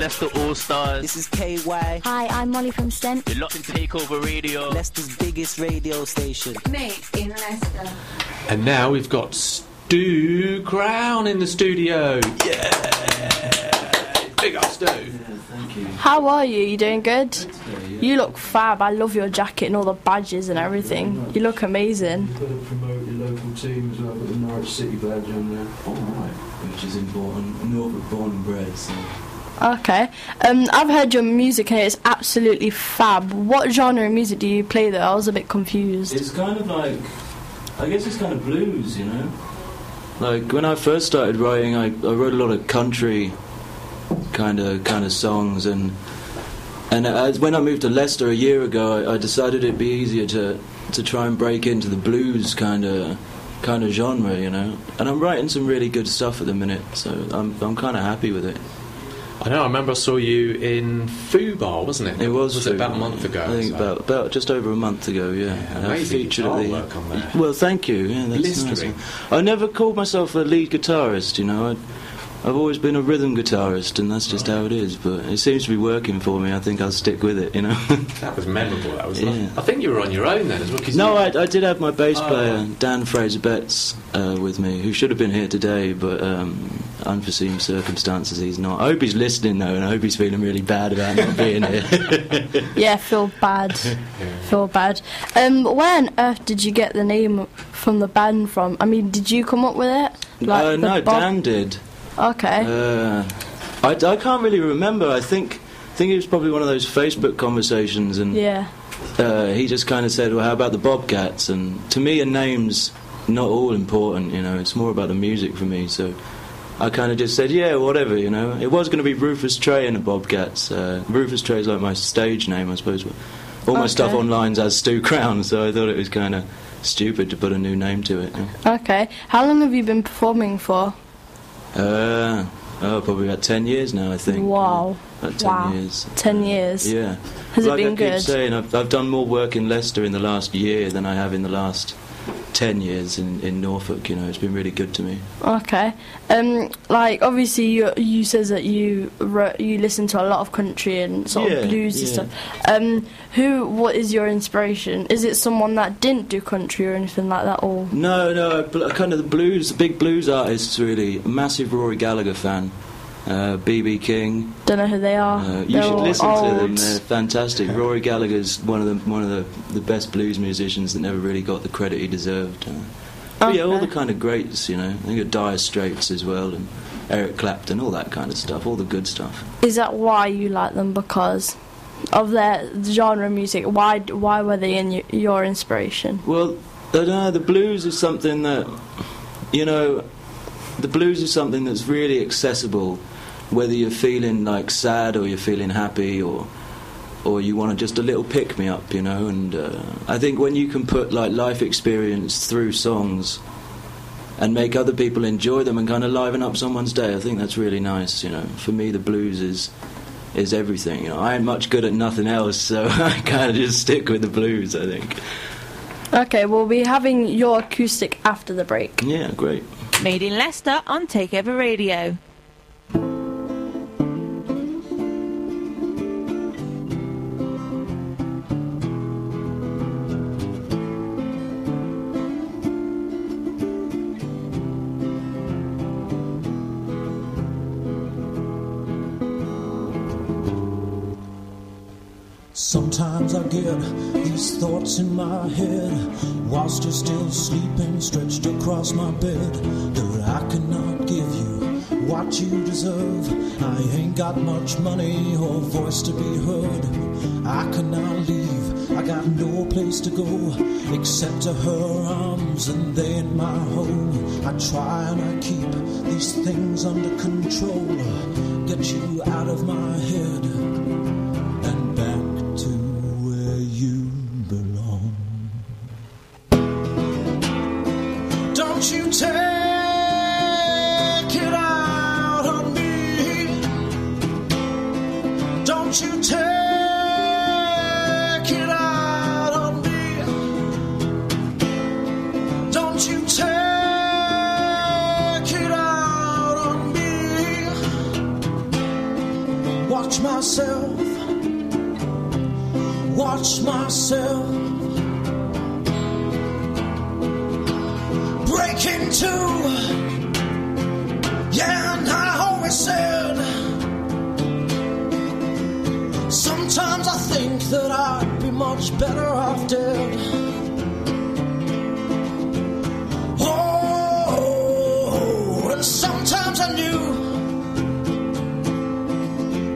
Leicester All Stars. This is KY. Hi, I'm Molly from Stent. You're locked in Takeover Radio. Leicester's biggest radio station. Made in Leicester. And now we've got Stu Crown in the studio. Yeah! Big up, Stu. Yeah, thank you. How are you? You doing good? You look fab. I love your jacket and all the badges and everything. You look amazing. You've got to promote your local team as well. Got the Norwich City badge on there. Alright, which is important. Norfolk born and bred, so. Okay. Um, I've heard your music and it's absolutely fab. What genre of music do you play though? I was a bit confused. It's kind of like, I guess it's kind of blues, you know? Like, when I first started writing, I, I wrote a lot of country kind of kind of songs and and as, when I moved to Leicester a year ago, I, I decided it'd be easier to to try and break into the blues kind of kind of genre, you know. And I'm writing some really good stuff at the minute, so I'm I'm kind of happy with it. I know, I remember I saw you in Fubar, wasn't it? It was Was it about a month ago? I think so- about about just over a month ago. Yeah, Yeah, And I featured at the- work on there. Well, thank you. Yeah, that's Blistering. nice. I never called myself a lead guitarist. You know, I, I've always been a rhythm guitarist, and that's just how it is. But it seems to be working for me. I think I'll stick with it. You know. That was memorable. That was. Yeah. I think you were on your own then as well. 'cause no, you, I, I did have my bass Oh. player Dan Fraser Betts uh, with me, who should have been here today, but um, unforeseen circumstances, he's not. I hope he's listening though, and I hope he's feeling really bad about not being here. Yeah, feel bad. Feel bad. Um, where on earth did you get the name from the band from? I mean, did you come up with it? uh, no, Bob- Dan did. Okay. Uh, I, I can't really remember. I think I think it was probably one of those Facebook conversations, and yeah. uh, he just kind of said, "Well, how about the Bobcats?" And to me, a name's not all important. You know, it's more about the music for me. So I kind of just said, "Yeah, whatever." You know, it was going to be Rufus Trey and the Bobcats. Uh, Rufus Trey is like my stage name, I suppose. All my stuff Okay. online's as Stu Crown, so I thought it was kind of stupid to put a new name to it. yeah. Okay. How long have you been performing for? Uh, oh, probably about ten years now, I think. Wow. About ten Wow. years. Ten years. Yeah. Has like it I been keep good? saying, I've, I've done more work in Leicester in the last year than I have in the last ten years in, in Norfolk. You know, it's been really good to me. Okay. Um, like obviously you you says that you wrote, you listen to a lot of country and sort Yeah, of blues and stuff. Um, who what is your inspiration? Is it someone that didn't do country or anything like that? Or No, no, kind of the blues, the big blues artists. Really, a massive Rory Gallagher fan. Uh, BB King. don't know who they are. Uh, you They're should listen old. to them. They're fantastic. Rory Gallagher's one of the one of the, the best blues musicians that never really got the credit he deserved. Uh, but yeah, all the kind of greats, you know. I think of Dire Straits as well, and Eric Clapton, all that kind of stuff, all the good stuff. Is that why you like them? Because of their genre of music? Why why were they in your, your inspiration? Well, I don't know, the blues is something that, you know, the blues is something that's really accessible, whether you're feeling like sad or you're feeling happy or or you want to just a little pick me up, you know. And uh, I think when you can put like life experience through songs and make other people enjoy them and kind of liven up someone's day, I think that's really nice. You know, for me, the blues is is everything. You know, I ain't much good at nothing else, so I kind of just stick with the blues. I think. Okay, we'll be having your acoustic after the break. Yeah, great. Made in Leicester on Takeover Radio. Sometimes I get these thoughts in my head whilst you're still sleeping, stretched across my bed. That I cannot give you what you deserve. I ain't got much money or voice to be heard. I cannot leave, I got no place to go except to her arms, and they in my home. I try and I keep these things under control. Get you out of my Sometimes I think that I'd be much better off dead. Oh, and sometimes I knew.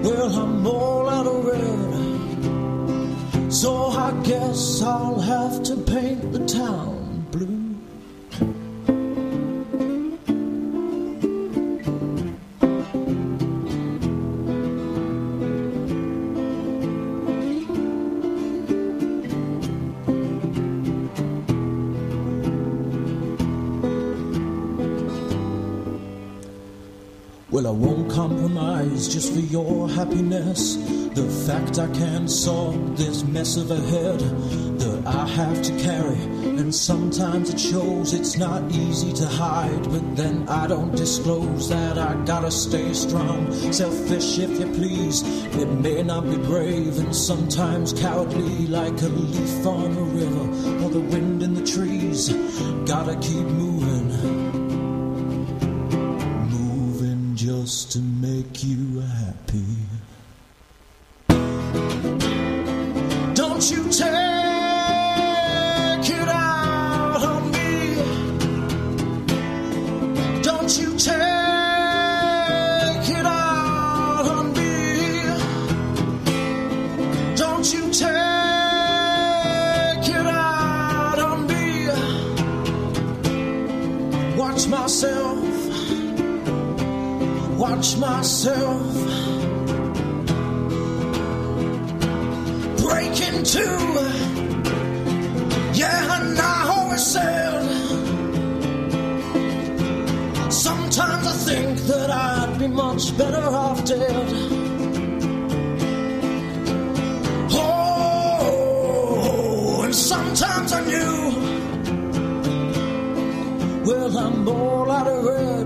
Well, I'm all out of red. So I guess I'll have to paint the town compromise just for your happiness. The fact I can't solve this mess of a head that I have to carry, and sometimes it shows it's not easy to hide. But then I don't disclose that I gotta stay strong, selfish if you please. It may not be brave and sometimes cowardly, like a leaf on a river or the wind in the trees. Gotta keep moving moving just to make you happy. Don't you take it out on me. Don't you take it out on me. Don't you take myself break into. Yeah, and I always said. Sometimes I think that I'd be much better off dead. Oh, and sometimes I knew. Well, I'm all out of red.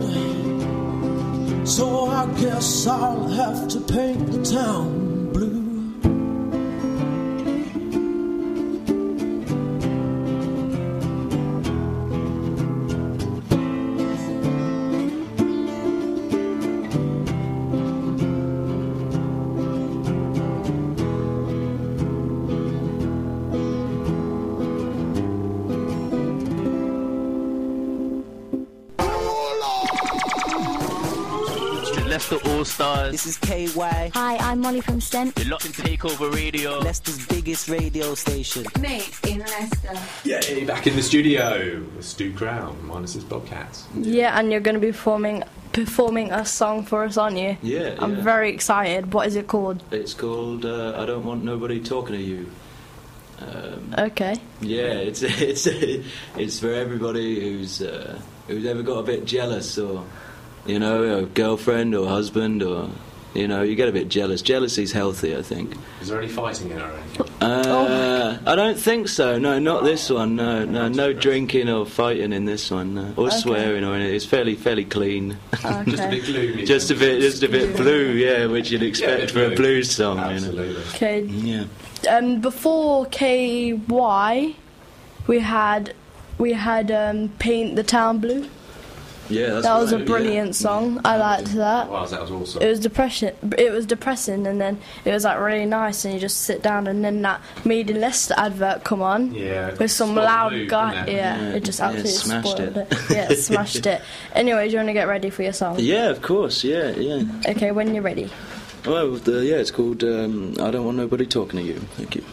So I guess I'll have to paint the town All Stars. This is KY, Hi, I'm Molly from Stent. You're locked into Takeover Radio. Leicester's biggest radio station. Made in Leicester. Yay, back in the studio with Stu Crown, minus his Bobcats. Yeah, and you're going to be performing performing a song for us, aren't you? Yeah, I'm yeah. very excited. What is it called? It's called uh, "I Don't Want Nobody Talking to You." Um, Okay. yeah, it's it's it's for everybody who's uh, who's ever got a bit jealous, or you know, a girlfriend or husband, or you know, you get a bit jealous. Jealousy's healthy, I think. Is there any fighting in it or anything? Uh, I don't think so. No, not this one. No, no, no drinking or fighting in this one, no. or Okay. swearing or anything. It's fairly, fairly clean. Okay. Just a bit gloomy. just a bit, just a bit blue, yeah, which you'd expect bit for a blues song. You know. Absolutely. Okay. Yeah. Um, before KY, we had we had um, paint the town blue. Yeah, that's that was a right, yeah. brilliant song. I liked that. Wow, that was awesome. It was depression. It was depressing, and then it was like really nice, and you just sit down, and then that Made in Leicester advert come on yeah. with some loud guy. Yeah, Yeah, it just yeah, absolutely smashed spoiled it. it. Yeah, it smashed it. Anyway, do you want to get ready for your song? Yeah, of course. Yeah, yeah. Okay, when you're ready. Well, the, yeah, it's called um, "I Don't Want Nobody Talking to You." Thank you.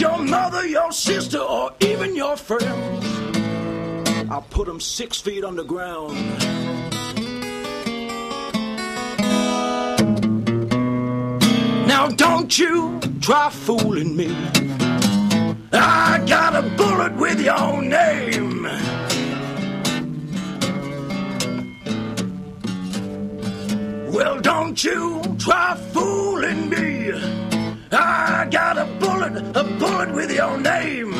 Your mother, your sister, or even your friend. I'll put 'em six feet underground. Now, don't you try fooling me. I got a bullet with your name. Well, don't you try fooling me. I got a bullet, a bullet with your name.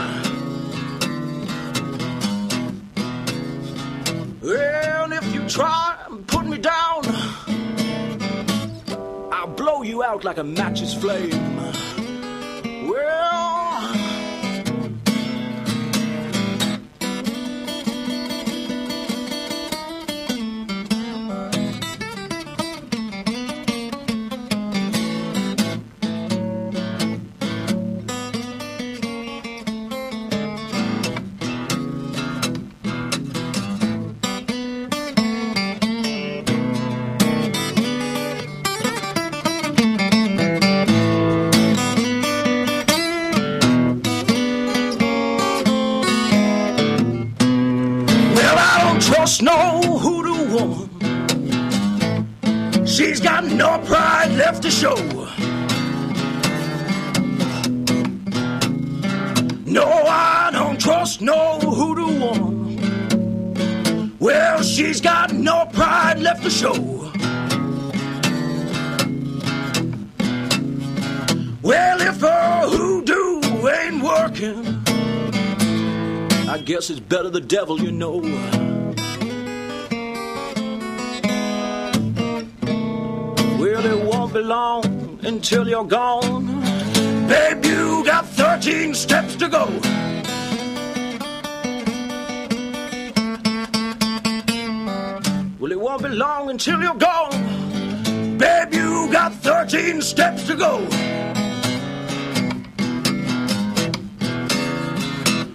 Well, if you try and put me down, I'll blow you out like a match's flame. She's got no pride left to show. No, I don't trust no hoodoo woman. Well, she's got no pride left to show. Well, if her hoodoo ain't working, I guess it's better the devil you know. It won't be long until you're gone. Babe, you got 13 steps to go. Well, it won't be long until you're gone. Babe, you got 13 steps to go.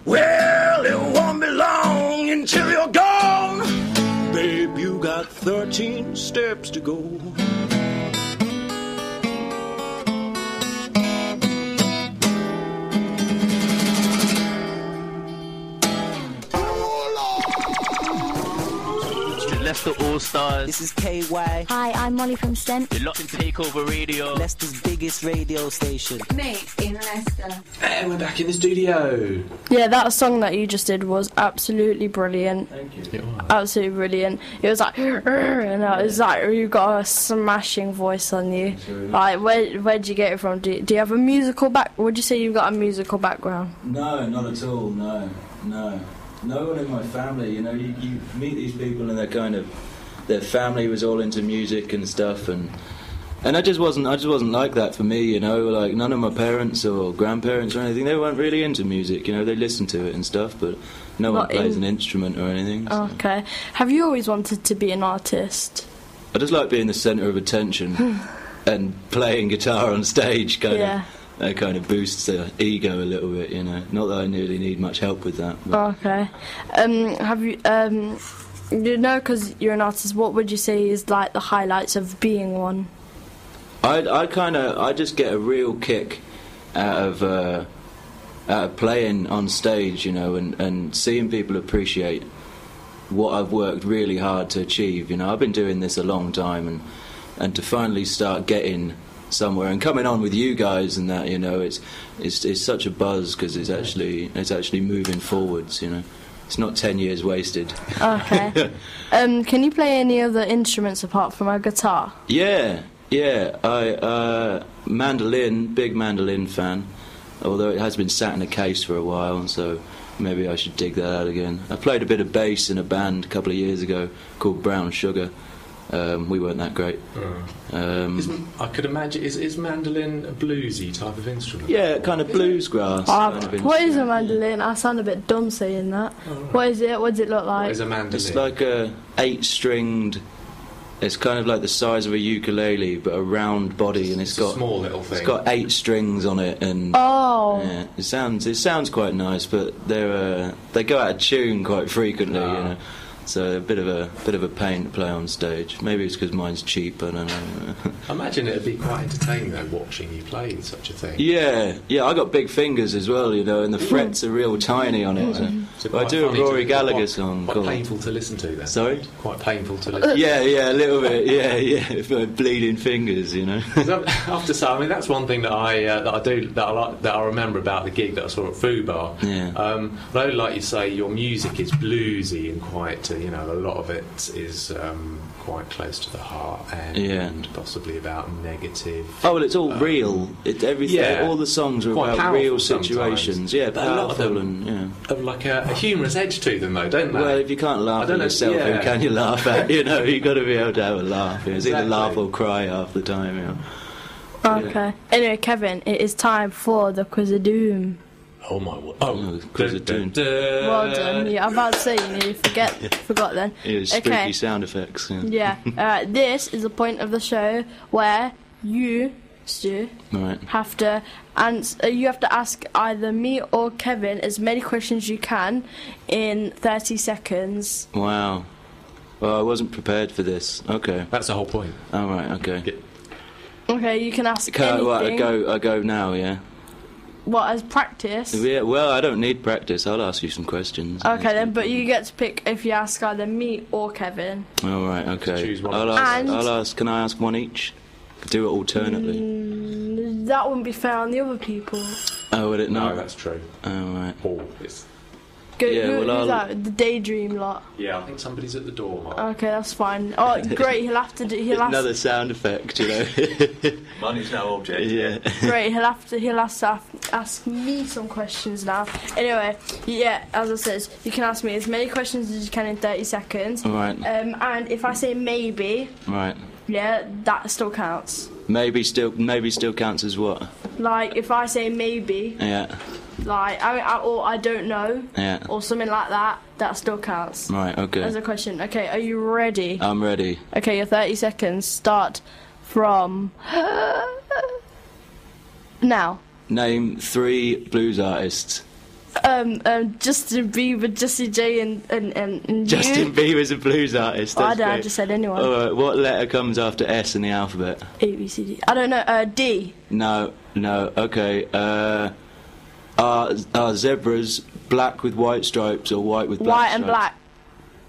Well, it won't be long until you're gone. Babe, you got 13 steps to go. Leicester All Stars. This is KY, Hi, I'm Molly from Stent. You're locked into Takeover Radio. Leicester's biggest radio station. Made in Leicester. And we're back in the studio. Yeah, that song that you just did was absolutely brilliant. Thank you. Absolutely brilliant. It was like, and it was like you got a smashing voice on you. Like, where where'd you get it from? Do you, do you have a musical back? Would you say you've got a musical background? No, not at all. No, no, no one in my family. You know, you, you meet these people and they're kind of their family was all into music and stuff, and and I just wasn't. I just wasn't like that for me. You know, like none of my parents or grandparents or anything. They weren't really into music. You know, they listened to it and stuff, but no one plays in- an instrument or anything. so. Okay. Have you always wanted to be an artist? I just like being the centre of attention hmm. and playing guitar on stage. Kind Yeah. of that kind of boosts the ego a little bit. You know, not that I really need much help with that. But Okay. Um, have you um, you know, because you're an artist, what would you say is like the highlights of being one? I, I kind of, I just get a real kick out of, uh, out of playing on stage, you know, and, and seeing people appreciate what I've worked really hard to achieve. You know, I've been doing this a long time, and and to finally start getting somewhere and coming on with you guys and that, you know, it's it's, it's such a buzz because it's actually it's actually moving forwards. You know, it's not ten years wasted. Okay. um, can you play any other instruments apart from a guitar? Yeah, yeah. I uh, mandolin, big mandolin fan. Although it has been sat in a case for a while, so maybe I should dig that out again. I played a bit of bass in a band a couple of years ago called Brown Sugar. Um, we weren't that great. Um, Is, I could imagine, is, is mandolin a bluesy type of instrument? yeah, kind of bluesgrass. Ah, kind of what is a mandolin? I sound a bit dumb saying that. What is it? What does it look like? is a mandolin? It's like a eight-stringed. It's kind of like the size of a ukulele, but a round body, and it's It's a got small little thing. It's got eight strings on it, and Oh. yeah, it sounds it sounds quite nice, but they're uh, they go out of tune quite frequently, you Ah. know. So a bit of a bit of a pain to play on stage. Maybe it's because mine's cheap. I don't know. I imagine it'd be quite entertaining though, watching you play such a thing. yeah, yeah. I got big fingers as well, you know, and the frets are real tiny on it. So. So I do a Rory Gallagher quite- song Quite called. painful to listen to then. Sorry. Quite painful to listen. to. Yeah, yeah, a little bit. Yeah, yeah. Bleeding fingers, you know. I have to say, I mean, that's one thing that I uh, that I do that I like that I remember about the gig that I saw at Fubar. Yeah. Um, but I would like you say, your music is bluesy and quite, uh, you know, a lot of it is um, quite close to the heart and Yeah. possibly about negative. Oh well, it's all real. It everything. yeah. All the songs are Quite about powerful real sometimes. situations. Yeah, But a lot of them- and yeah. Have like a, a humorous edge to them, though, don't they? Well, if you can't I laugh don't at know, yourself, who yeah. can you laugh at? You know, you've got to be able to have a laugh. It's either laugh or cry half the time. You know. Okay. Anyway, Kevin, it is time for the quiz of doom. Oh my word! Oh, Quiz of Doom. Well done. Yeah, I'm about to say you nearly forget, forgot then. Yeah, spooky Okay. sound effects. Yeah. Yeah. Alright, this is the point of the show where you, Stu, Right. have to answer. Uh, you have to ask either me or Kevin as many questions you can in 30 seconds. Wow. Well, I wasn't prepared for this. Okay. That's the whole point. All right. Okay. Get- Okay, you can ask Can I, anything. what, I go. I go now. Yeah. What as practice? Yeah. Well, I don't need practice. I'll ask you some questions. Okay then, but you get to pick if you ask either me or Kevin. All right. Okay. choose one. I'll ask. And- I'll ask. Can I ask one each? Do it alternately. Mm, that wouldn't be fair on the other people. Oh, would it No, not? that's true. Oh, right. Oh, it's, Go, Yeah, who, well, who's I'll- that? The daydream lot. yeah, I think somebody's at the door. Mark. Okay, that's fine. Oh, great. He'll have to do. He'll have Another sound effect, you know. Money's no object. yeah. Great, he'll have to he'll have to ask, ask me some questions now. Anyway, yeah, as I said, you can ask me as many questions as you can in 30 seconds. All right. Um, and if I say maybe, Right. yeah, that still counts. Maybe still. Maybe still counts as what? Like if I say maybe, Yeah. Like I, mean, I or I don't know, Yeah. or something like that, that still counts. Right. Okay. As a question. Okay, are you ready? I'm ready. Okay, your 30 seconds start from now. Name three blues artists. Um, um, Justin Bieber, Jessie J, and and and, and Justin you. Bieber's a blues artist. Oh, I don't. I just said anyone. All right. What letter comes after S in the alphabet? A B C D. I don't know. Uh, D. No. No. Okay. Uh, are, are zebras black with white stripes or white with black white and stripes? black.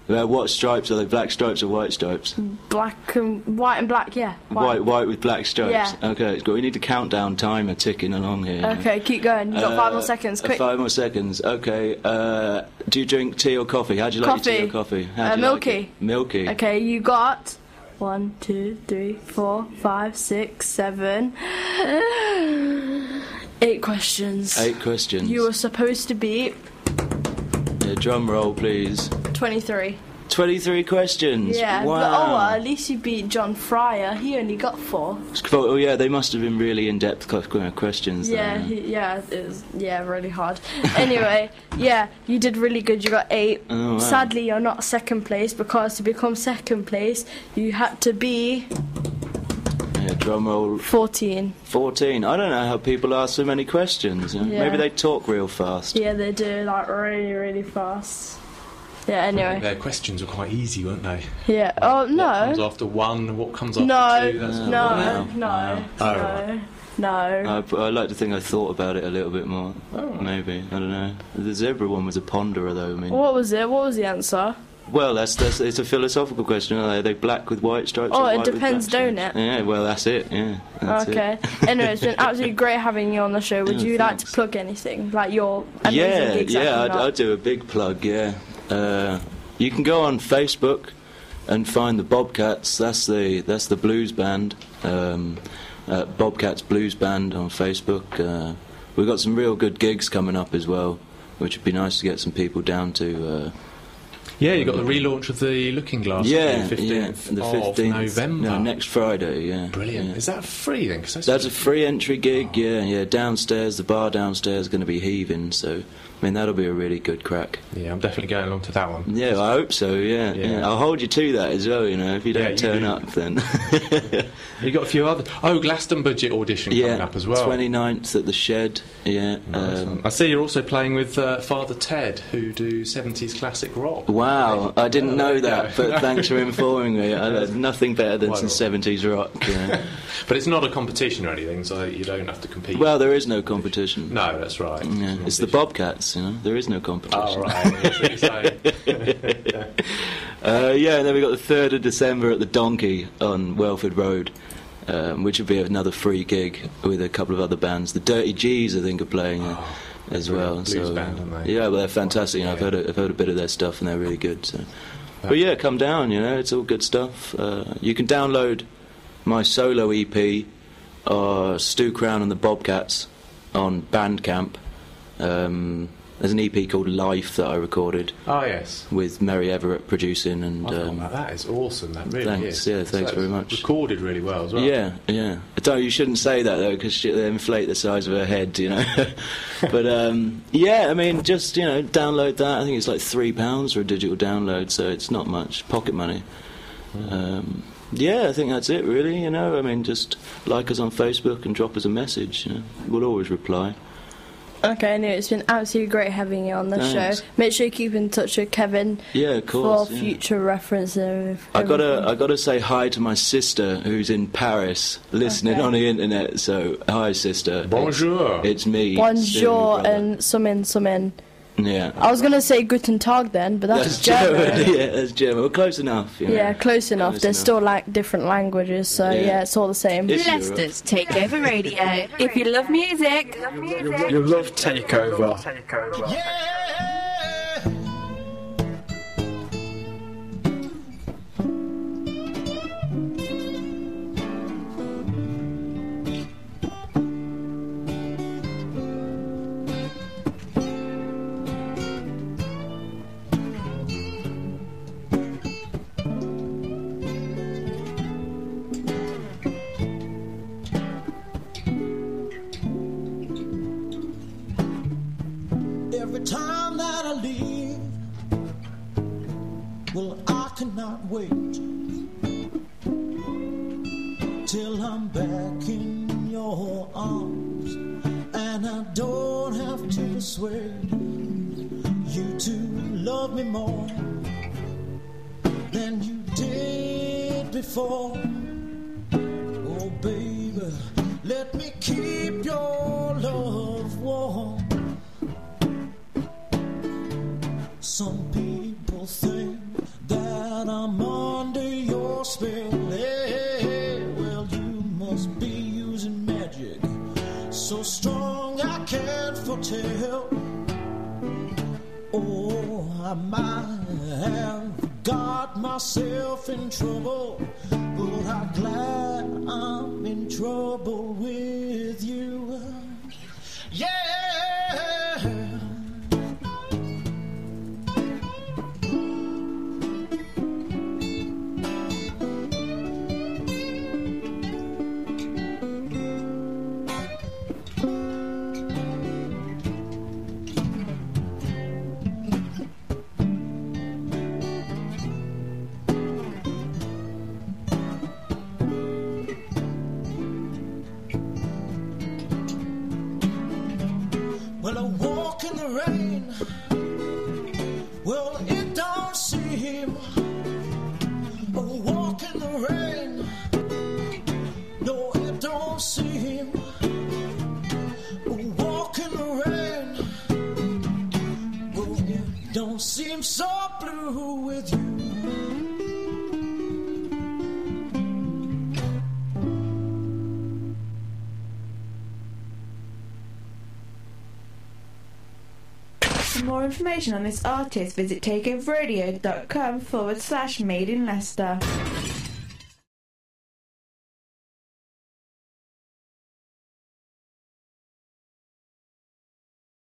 Uh, what stripes are they? Black stripes or white stripes? Black and white and black. Yeah. White, white with black stripes. Yeah. Okay, it's good. We need a countdown timer ticking along here. Okay, keep going. You've got five Uh, more seconds. uh, Quick. Five more seconds. Okay. Uh, do you drink tea or coffee? How do you like your tea or coffee? How Uh, like milky. it? Milky. Okay, you got one, two, three, four, five, six, seven, eight questions. Eight questions. You were supposed to be Yeah, drum roll, please. 23. 23 questions. Yeah. Wow. But, oh, well, at least you beat John Fryer. He only got four. Oh, yeah, they must have been really in-depth que- que- questions. Yeah, he, yeah, it was yeah really hard. Anyway, yeah, you did really good. You got eight. Oh, wow. Sadly, you're not second place because to become second place, you had to be Yeah, drum roll. 14. 14. I don't know how people ask so many questions. you know. Yeah. Maybe they talk real fast. Yeah, they do like really, really fast. Yeah. Anyway. Their questions were quite easy, weren't they? Yeah. Oh What comes no. after one? What comes after No. two? That's No. what- Wow. No. Wow. Oh, No. right. No. I, I like to think I thought about it a little bit more. Oh, Maybe. I don't know. The zebra one was a ponderer, though. I mean, What was it? What was the answer? Well, that's that's it's a philosophical question. Are they, black with white stripes? Oh, it depends, don't it? Yeah. Well, that's it. Yeah. That's it. okay. anyway, it's been absolutely great having you on the show. Would Yeah, you like to plug anything? Like your Yeah, yeah, I'd. I'd do a big plug. Yeah, uh, you can go on Facebook and find the Bobcats. That's the that's the blues band. Um, uh, Bobcats Blues Band on Facebook. Uh, we've got some real good gigs coming up as well, which would be nice to get some people down to. Yeah, you got the relaunch of the Looking Glass. yeah, haven't you? yeah, 15th the of 15th, November. No, next Friday. Yeah, Brilliant. yeah. Is that free then? 'Cause That's a free entry gig, oh. yeah, yeah. Downstairs, the bar downstairs is going to be heaving, so mean that'll be a really good crack. Yeah, I'm definitely going along to that one. Yeah, I hope so. Yeah, Yeah. yeah. I'll hold you to that as well. You know, if you don't you turn do. up, then You got a few other. Oh, Glastonbudget audition coming yeah, up as well. 29th at the Shed. Yeah. Nice um. I see you're also playing with uh, Father Ted, who do 70s classic rock. Wow, I didn't know that, Yeah. but thanks for informing me. I, uh, nothing better than some all. 70s rock. But it's not a competition or anything, so you don't have to compete. well, there is no competition. no, that's right. Yeah, it's the Bobcats, you know. There is no competition. Oh, right. That's what you're saying. Uh, yeah, and then we got the 3rd of December at the Donkey on Welford Road, um, which would be another free gig with a couple of other bands. The Dirty G's, I think, are playing uh, as well. so, band? Yeah, well, they're fantastic. You know, I've, heard a, I've heard a bit of their stuff, and they're really good. So. But yeah, come down, you know, it's all good stuff. Uh, you can download my solo EP, uh, Stu Crown and the Bobcats, on Bandcamp. Um, there's an EP called Life that I recorded oh, yes. with Mary Everett producing, and um, that. is awesome. That really thanks, is. yeah, thanks very much. Recorded really well as well. yeah, yeah. Don't you shouldn't say that though, because they inflate the size of her head, you know. but um, yeah, I mean, just you know, download that. I think it's like three pounds for a digital download, so it's not much pocket money. Hmm. Um, yeah, I think that's it, really. You know, I mean, just like us on Facebook and drop us a message. You know, we'll always reply. Okay, anyway, it's been absolutely great having you on the Thanks. show. Make sure you keep in touch with Kevin Yeah, of course. for yeah. future reference. And I gotta. I gotta say hi to my sister who's in Paris, listening Okay. on the internet. So hi, sister. Bonjour. It's, it's me. Bonjour my brother. and some in, some in. Yeah. I was gonna say Guten Tag then, but that's, German. yeah, that's German. Well, close enough. You know. Yeah, close enough. Close There's enough. still like different languages, so Yeah. yeah, it's all the same. It's Europe. Leicester's Takeover Radio. If you love music, You love takeover. Every time that I leave, well, I cannot wait till I'm back in your arms, and I don't have to persuade you to love me more than you did before. Can't. Oh, I might have got myself in trouble, but I'm glad I'm in trouble with you. Yeah. Walk in the rain. Well, more information on this artist, visit takeoverradio.com forward slash made in Leicester.